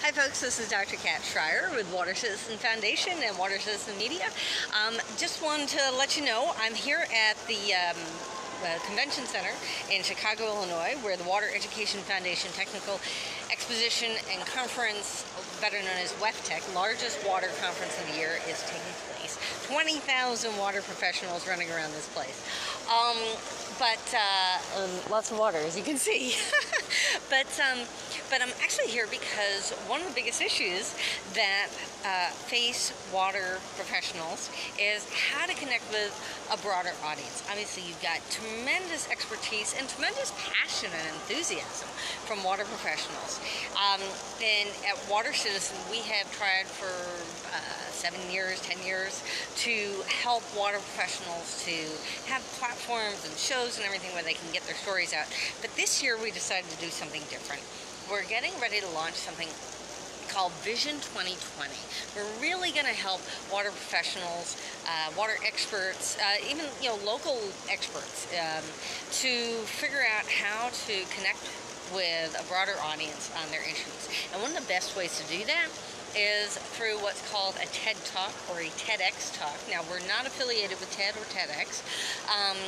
Hi folks, this is Dr. Kat Schreier with Water Citizen Foundation and Water Citizen Media. Um, just wanted to let you know I'm here at the um, uh, Convention Center in Chicago, Illinois, where the Water Education Foundation Technical Exposition and Conference, better known as WEFTEC, largest water conference of the year, is taking place. 20,000 water professionals running around this place. Um, but uh, um, lots of water, as you can see. but um, but I'm actually here because one of the biggest issues that uh, face water professionals is how to connect with a broader audience. Obviously, you've got tremendous expertise and tremendous passion and enthusiasm from water professionals. Um, and at Water Citizen, we have tried for uh, seven years, ten years to help water professionals to have platforms and shows and everything where they can get their stories out. But this year, we decided to do something different we're getting ready to launch something called Vision 2020. We're really going to help water professionals, uh, water experts, uh, even you know local experts, um, to figure out how to connect with a broader audience on their issues. And one of the best ways to do that is through what's called a TED Talk or a TEDx Talk. Now, we're not affiliated with TED or TEDx, um,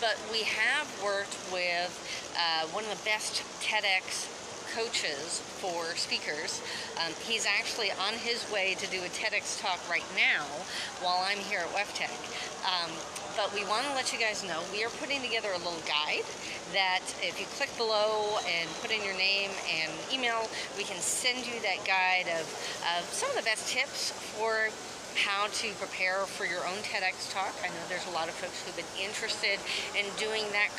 but we have worked with uh, one of the best TEDx coaches for speakers. Um, he's actually on his way to do a TEDx talk right now while I'm here at WEFTEC. Um, but we want to let you guys know we are putting together a little guide that if you click below and put in your name and email, we can send you that guide of, of some of the best tips for how to prepare for your own TEDx talk. I know there's a lot of folks who've been interested in doing that